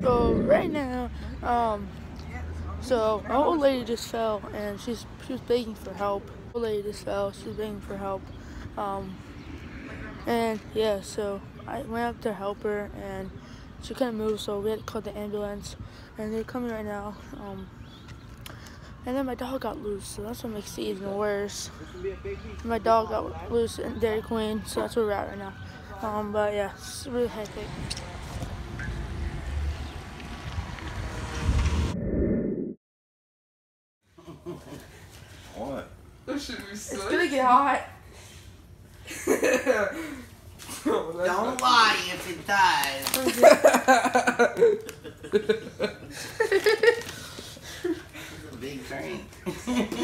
So right now, um, so an old lady just fell and she's she was begging for help. Old lady just fell, she's begging for help. Um, and yeah, so I went up to help her and she couldn't move, so we had to call the ambulance. And they're coming right now. Um, and then my dog got loose, so that's what makes it even worse. My dog got loose in Dairy Queen, so that's where we're at right now. Um, but yeah, it's really hectic. What? That shit was It's gonna get hot. Don't lie if it does. It's a big drink.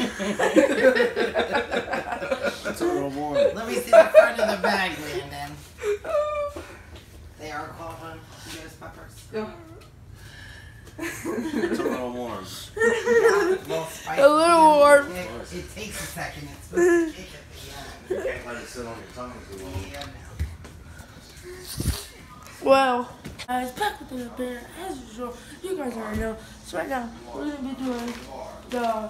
That's a little warm. Let me see the front of the bag, Landon. They are qualifying. Uh, you guys peppers. Yeah. It's a little warm. Yeah, a little spicy. A little warm. It, it takes a second. It's supposed to kick at the You can't let it sit on your tongue too long. end. Yeah, no. Well, I was back with the bear as usual. You guys already know. So right now we're gonna be doing the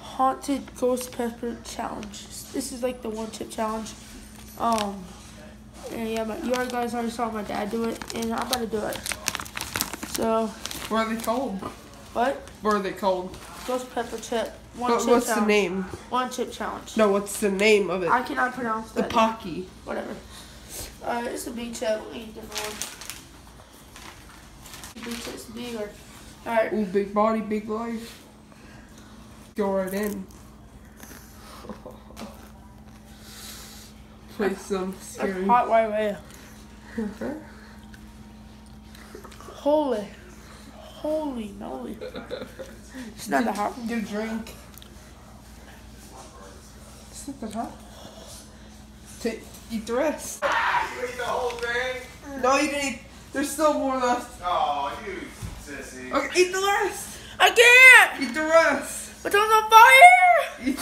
haunted ghost pepper challenge. This is like the one chip challenge. Um, and yeah, but you guys already saw my dad do it, and I'm about to do it. So What are they cold? what? What are they cold? Ghost pepper chip. One What, chip what's the name? One chip challenge. No, what's the name of it? I cannot pronounce The that. The Paqui. Whatever. Uh, it's a big chip. We'll a different one. Big chip's bigger. Alright. Ooh, big body, big life. Go right in. Play some That's scary. hot right away. Holy. Holy moly. It's not that hot. Good drink. It's not that hot. Take, eat the rest. Ah, you ate the whole thing? No, you didn't eat. There's still more left. Oh, you sissy. Okay, eat the rest. I can't! Eat the rest. My tongue's on fire!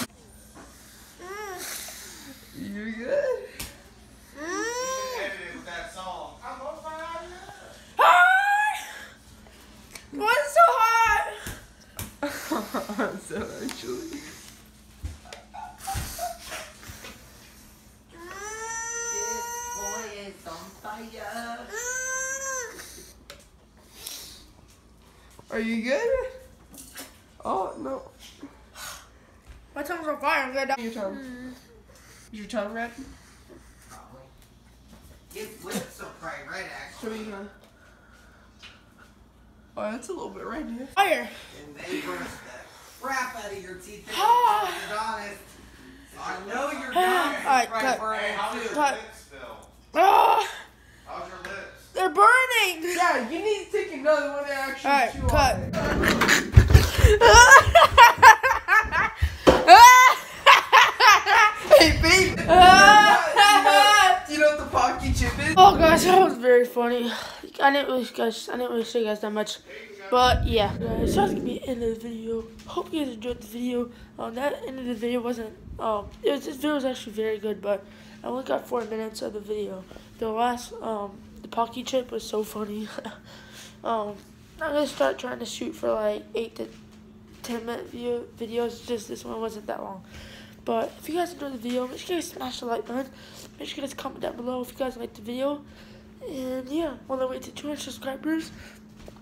You good? You should edit it with that song. I'm on fire. Hi! Why is it so actually. This boy is on fire. Are you good? Oh no. My tongue's on fire. I'm gonna die. Your tongue. Is your tongue red? Probably. His lips are probably red, actually. Show me your Oh, that's a little bit red here. Fire. And they burst the crap out of your teeth. Ah. I'm honest. I know you're not Alright, right cut. Hey, how's your. Cut. lips feel? Ah, How's your lips? they're burning. Yeah, you need to take another one to actually Alright, chew cut. on it. Hey, babe. Do you know what the Paqui chip is? Oh gosh, that was very funny. I didn't really guys, I didn't really show you guys that much, but yeah, guys, that's gonna be the end of the video. Hope you guys enjoyed the video. Um, that end of the video wasn't. Um, it was this video was actually very good, but I only got four minutes of the video. The last um, the Paqui chip was so funny. um, I'm gonna start trying to shoot for like eight to ten minute video videos. Just this one wasn't that long. But if you guys enjoyed the video, make sure you guys smash the like button. Make sure you guys comment down below if you guys liked the video. And yeah, on the way to 200 subscribers.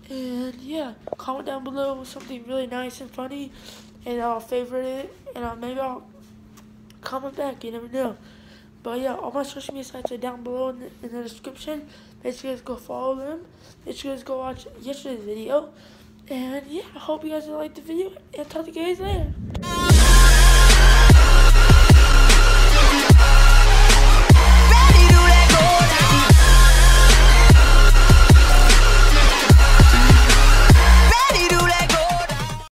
And yeah, comment down below something really nice and funny. And I'll favorite it. And I'll, maybe I'll comment back. You never know. But yeah, all my social media sites are down below in the, in the description. Make sure you guys go follow them. Make sure you guys go watch yesterday's video. And yeah, I hope you guys liked the video. And talk to you guys later.